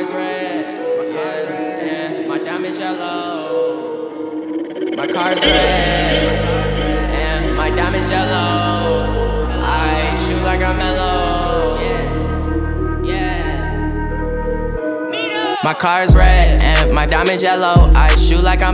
car's red. Yeah, yeah. My diamond's yellow. My car's red. Yeah, my diamond's yellow. I shoot like I'm mellow. Yeah. Yeah. My car's red and my diamond's yellow. I shoot like I'm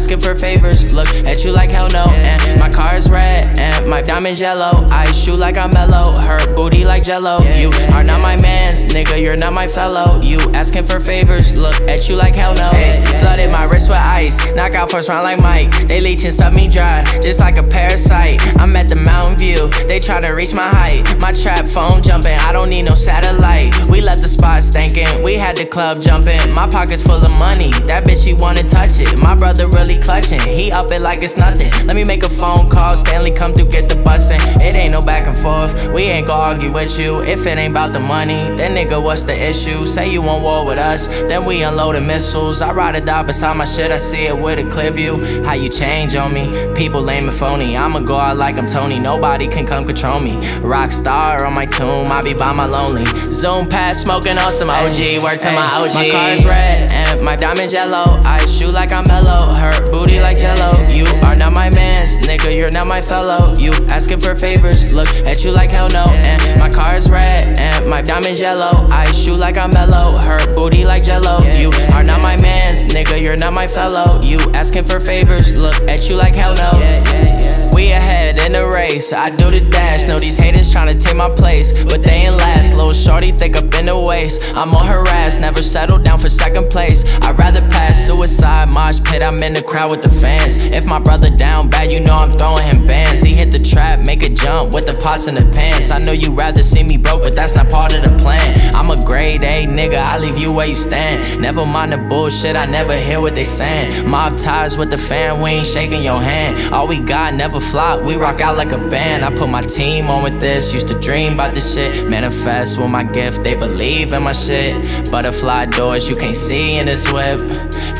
asking for favors. Look at you like hell no. And my car's red and my diamond's yellow. I shoot like I'm mellow. Her booty like jello. You are not my man's, nigga. You're not my fellow. You asking for favors. Look at you like hell no. Hey, flooded my wrist with ice. Knock out first round like Mike. They leeching suck me dry, just like a parasite. I'm at the Mountain They tryna reach my height. My trap phone jumping. I don't need no satellite. We left the spot stinking. We had the club jumping. My pockets full of money. That bitch she wanna touch it. My brother really clutching. He up it like it's nothing. Let me make a phone call. Stanley come through get the bussin'. It ain't no back and forth. We ain't gon' argue with you if it ain't about the money. Then nigga, what's the issue? Say you want war with us, then we unloading missiles. I ride or die beside my shit. I see it with a clear view. How you change on me? People lame and phony. I'ma go out like I'm Tony. Nobody can come control me. Rock star on my tomb. I be by my lonely. Zoom past smoking on some OG. Word to my OG. My car's red and my diamond's yellow. I shoot like I'm mellow. Her booty like jello. You are not my man's, nigga. You're not my fellow. You asking for favors. Look at you like hell no. And my car's red diamond's yellow. I shoot like I'm mellow. Her booty like jello. You are not my man's, nigga. You're not my fellow. You asking for favors. Look at you like hell no. We ahead in the race. I do the dash. Know these haters tryna take my place, but they ain't last. Little shorty thick up in the waist. I'm on her ass, never settle down for second place. I'd rather pass suicide mosh pit. I'm in the crowd with the fans. If my brother down bad, you know I'm throwing him bands. He hit the trap, make a jump with the pots in the pants. I know you rather see me broke, but that's not I'm A nigga, I leave you where you stand. Never mind the bullshit, I never hear what they saying. Mob ties with the fan, we ain't shaking your hand. All we got never flop, we rock out like a band. I put my team on with this, used to dream about this shit. Manifest with my gift, they believe in my shit. Butterfly doors you can't see in this whip.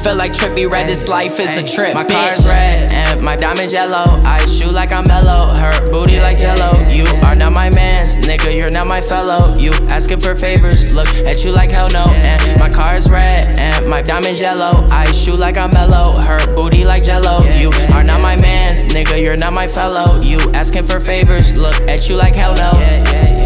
Feel like Trippie Redd, this life is a trip. My car's red and my diamond yellow. I shoot like I'm mellow, her booty like jello. You are not my man's, nigga, you're not my fellow. You asking for favors, look at you like hell no. And my car's red and my diamond's yellow. I shoot like I'm mellow, her booty like jello. You are not my man's, nigga, you're not my fellow. You asking for favors, look at you like hell no.